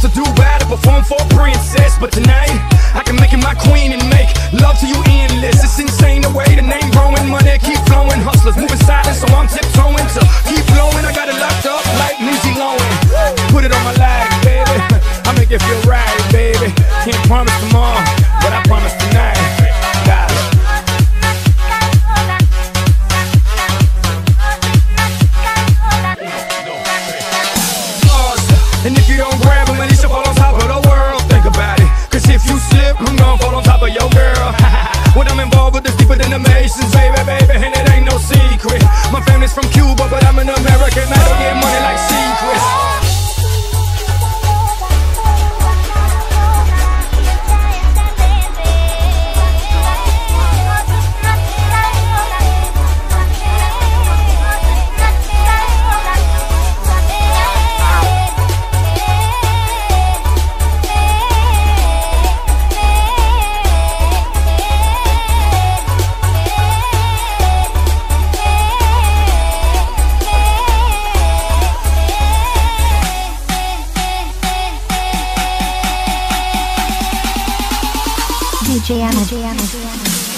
to do perform for a princess. But tonight, I can make you my queen Can't promise tomorrow, but I promise tonight. And if you don't grab you fall on top of the world. Think about it. Cause if you slip, I'm gonna fall on top of your girl. when I'm involved with this deeper than the Masons, baby, baby, and it ain't no secret. My family's from Cuba, but I'm an American. DJ Anna. Yo soy